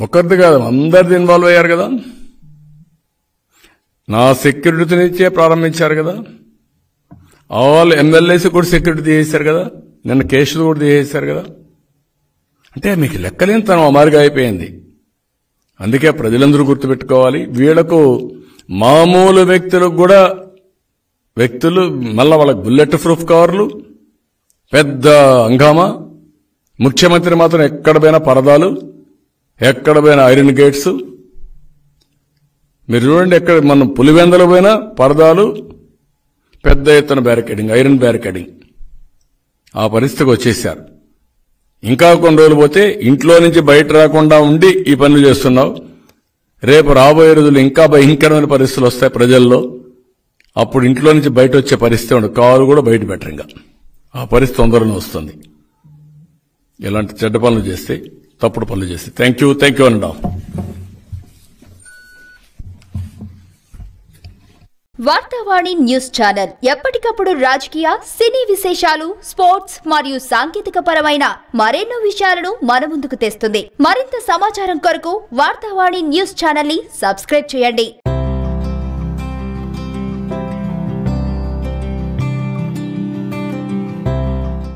ఒకరిది కాదు అందరిది ఇన్వాల్వ్ అయ్యారు కదా. నా సెక్యూరిటీనిచ్చే ప్రారంభించారు కదా. ఆల్ ఎమ్మెల్యేస్ కూడా సెక్యూరిటీ తీసేశారు కదా. నిన్న కేసులు కూడా తీసేశారు కదా. అంటే మీకు లెక్కలేని తనం అమారుగా అయిపోయింది. అందుకే ప్రజలందరూ గుర్తుపెట్టుకోవాలి. వీళ్ళకు మామూలు వ్యక్తులకు కూడా వ్యక్తులు మళ్ళా వాళ్ళకి బుల్లెట్ ప్రూఫ్ కవర్లు పెద్ద హంగామా. ముఖ్యమంత్రి మాత్రం ఎక్కడ పోయినా పరదాలు ఎక్కడ పోయినా ఐరన్ గేట్స్. మీరు చూడండి ఎక్కడ మనం పులివెందలు పోయినా పరదాలు పెద్ద ఎత్తున బ్యారికేడింగ్ ఐరన్ బ్యారికేడింగ్ ఆ పరిస్థితికి వచ్చేసారు ఇంకా కొన్ని రోజులు పోతే ఇంట్లో నుంచి బయట రాకుండా ఉండి ఈ పనులు చేస్తున్నావు. రేపు రాబోయే రోజులు ఇంకా భయంకరమైన పరిస్థితులు వస్తాయి ప్రజల్లో. అప్పుడు ఇంట్లో నుంచి బయట వచ్చే పరిస్థితి ఉండదు. కారు కూడా బయట పెట్టరు ఇంకా. ఆ పరిస్థితి తొందరలో వస్తుంది. ఇలాంటి చెడ్డ పనులు చేస్తే తప్పుడు పనులు చేస్తే. థ్యాంక్ యూ థ్యాంక్ యూ అండా వార్తావాణి న్యూస్ ఛానల్ ఎప్పటికప్పుడు రాజకీయ సినీ విశేషాలు స్పోర్ట్స్ మరియు సాంకేతిక పరమైన మరెన్నో విషయాలను మన ముందుకు తెస్తుంది. మరింత సమాచారం కొరకు వార్తావాణి న్యూస్ ఛానల్ని సబ్స్క్రైబ్ చేయండి.